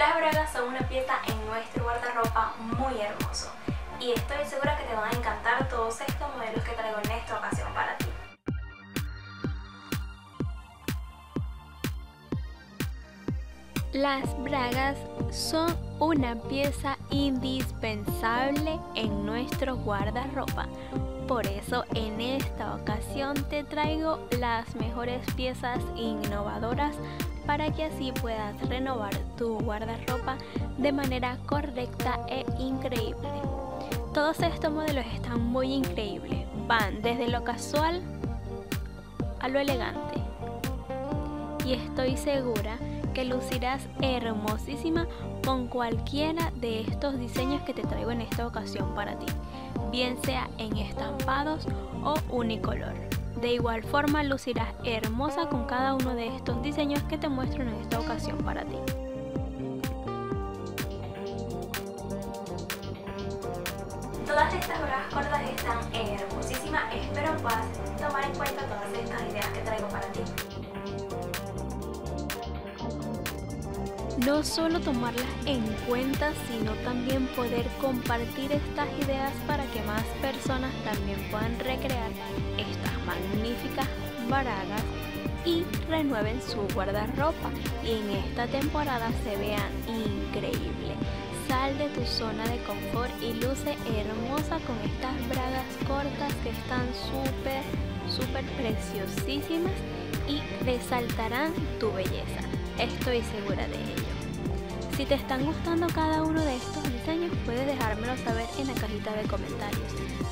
Las bragas son una pieza en nuestro guardarropa muy hermoso y estoy segura que te van a encantar todos estos modelos que traigo en esta ocasión para ti. Las bragas son una pieza indispensable en nuestro guardarropa. Por eso en esta ocasión te traigo las mejores piezas innovadoras para que así puedas renovar tu guardarropa de manera correcta e increíble. Todos estos modelos están muy increíbles, van desde lo casual a lo elegante. Y estoy segura lucirás hermosísima con cualquiera de estos diseños que te traigo en esta ocasión para ti, bien sea en estampados o unicolor. De igual forma lucirás hermosa con cada uno de estos diseños que te muestro en esta ocasión para ti. Todas estas bragas cortas están hermosísimas, espero puedas tomar en cuenta todas estas ideas que traigo para ti. No solo tomarlas en cuenta, sino también poder compartir estas ideas para que más personas también puedan recrear estas magníficas baragas y renueven su guardarropa y en esta temporada se vean increíble. Sal de tu zona de confort y luce hermosa con estas bragas cortas que están súper, súper preciosísimas y resaltarán tu belleza. Estoy segura de ello. Si te están gustando cada uno de estos diseños, puedes dejármelo saber en la cajita de comentarios.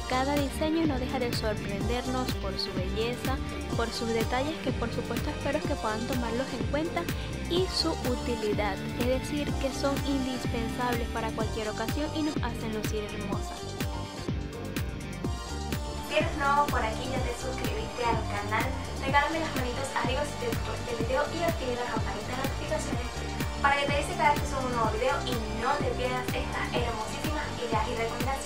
Cada diseño no deja de sorprendernos por su belleza, por sus detalles que por supuesto espero que puedan tomarlos en cuenta y su utilidad, es decir, que son indispensables para cualquier ocasión y nos hacen lucir hermosas. Si eres por aquí ya te para que te dice cada vez que subo un nuevo video y no te pierdas estas hermosísimas ideas y recomendaciones